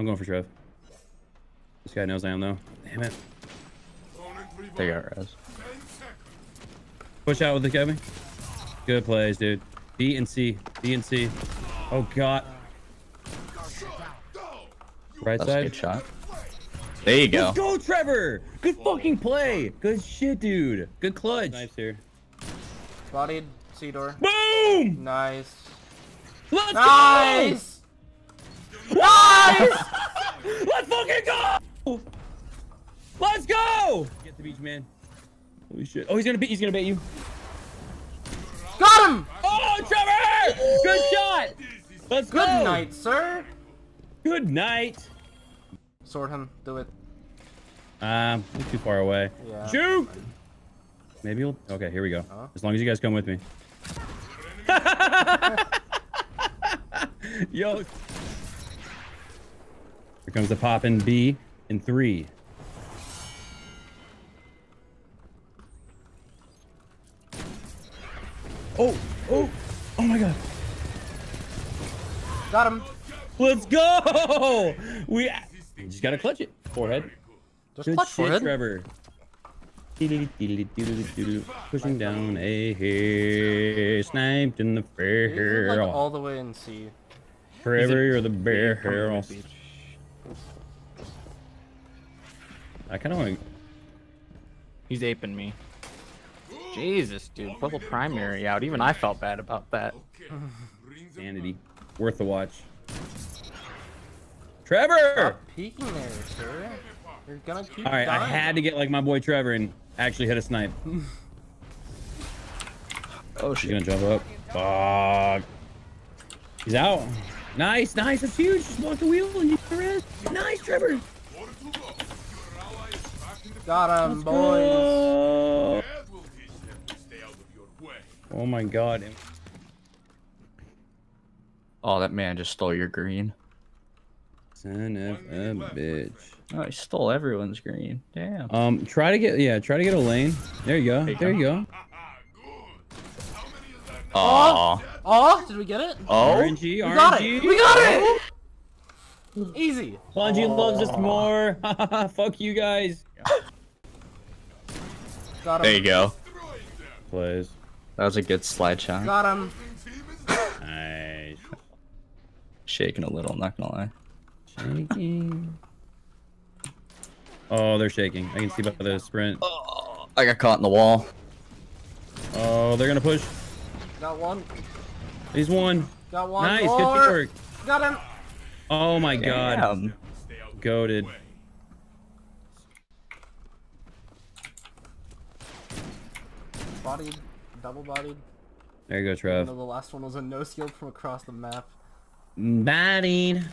I'm going for Trev. This guy knows I am though. Damn it. They got res. Push out with the Kevin. Good plays, dude. B and C. B and C. Oh god. Right That's a side. good shot. There you go. Let's go, Trevor! Good fucking play. Good shit, dude. Good clutch. Nice here. Bodied. C door. Boom! Nice. Let's Nice! go! Nice! Let's go! Get the beach, man. Holy shit. Oh, he's gonna beat. He's gonna bait you. Got him! Oh, Trevor! Good shot. Let's Good go. night, sir. Good night. Sword him. Do it. Um, he's too far away. Yeah. Shoot! Maybe he'll. Okay, here we go. Huh? As long as you guys come with me. Yo. Here comes the pop in B in three. Oh, oh, oh my god. Got him. Let's go! We, we just gotta clutch it. Forehead. Just Good clutch shit, forehead. Trevor. Pushing down a hair, sniped in the He's like barrel. all the way in C. Forever you're the barrel. I kind of want. He's aping me. Jesus, dude. Purple primary out. Even I felt bad about that. Sanity. Worth the watch. Trevor! Stop peeking there, sir. You're gonna keep All right, I had to get like my boy Trevor and actually hit a snipe. Oh She's gonna jump up. Fuck. He's out. Nice, nice. That's huge. Just walk the wheel and you rest. Nice, Trevor. Got him, boys. Oh, oh my god. Oh, that man just stole your green. Son of a bitch. Oh, he stole everyone's green. Damn. Um, try to get yeah, try to get a lane. There you go. There you go. Oh. Oh, did we get it? Oh. RNG, We got it. We got it. Easy. Bungie loves us more. Fuck you guys. Got There you go. Plays. That was a good slide shot. Got him. Nice. Shaking a little, not gonna lie. Shaking. Oh, they're shaking. I can see by the sprint. Oh, I got caught in the wall. Oh, they're gonna push. Got one. He's one. Got one. Nice, more. good work. Got him. Oh my god. Damn. Goaded. Bodied. Double bodied. There you go, Trev. the last one was a no scope from across the map. Bodied.